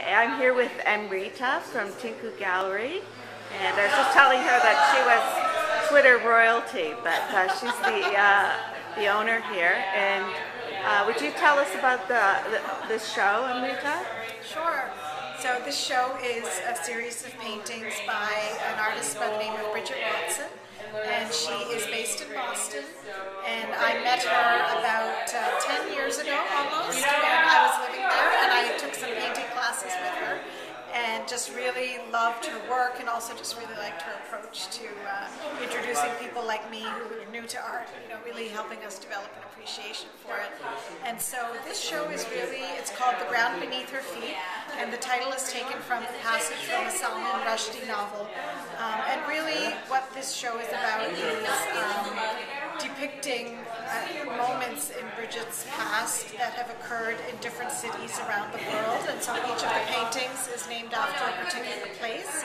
Okay, I'm here with Amrita from Tinku Gallery, and I was just telling her that she was Twitter royalty, but uh, she's the uh, the owner here. And uh, would you tell us about the, the this show, Amrita? Sure. So this show is a series of paintings by an artist by the name of Brigid Watson, and she is based in Boston. And I met her about uh, 10 years ago almost when I was living there, and I took some painting classes with her and just really loved her work and also just really liked her approach to uh, introducing people like me who are new to art, you know, really helping us develop an appreciation for it. And so this show is really, it's called The Ground Beneath Her Feet, and the title is taken from a passage from a Salman Rushdie novel. Um, and really what this show is about is depicting uh, moments in Brigid's past that have occurred in different cities around the world, and so each of the paintings is named after a particular place.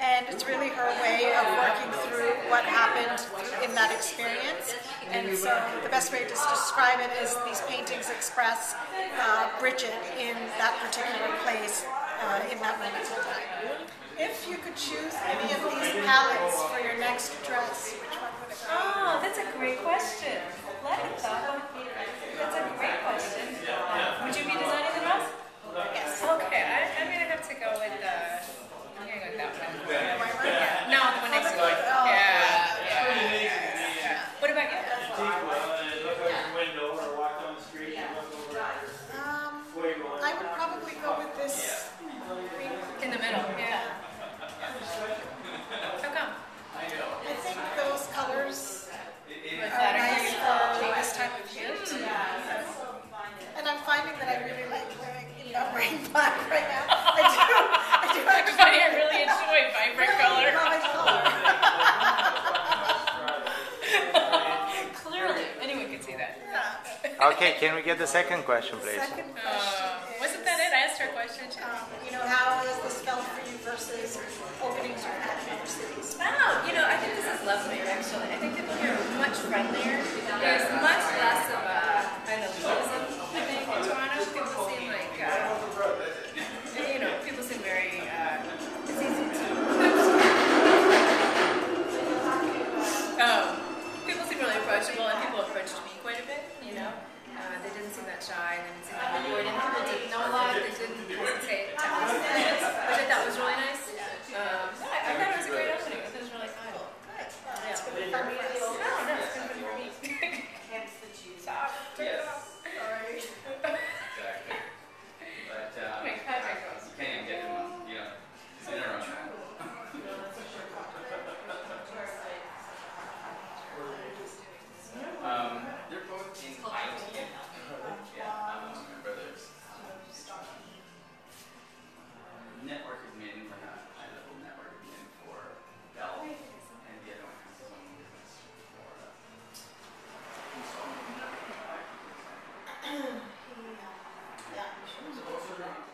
And it's really her way of working through what happened in that experience. And so the best way to describe it is these paintings express uh, Brigid in that particular place uh, in that moment in time. If you could choose any of these palettes for your next dress, which one would it be? Oh, that's a great question. Let me thought. That's a great question. Would you be designing the dress? Yes. Okay, I, I'm gonna have to go with the. I'm gonna go with that one. Yeah. No, the one next to it. Oh. Yeah, yeah, yeah, yeah. What about you? Um, I would probably go with this green. In the middle. Yeah. How come? I think those colors Would are that nice agree? for this time of year. And I'm finding that I really like wearing, you know, wearing black right now. I do. I do actually. Everybody, I really enjoy vibrant color. Clearly, anyone can see that. Yeah. Okay, can we get the second question, please? Second question Uh, is, wasn't that it? I asked her a question too. um, you know, how has this felt for you versus openings you've had She's also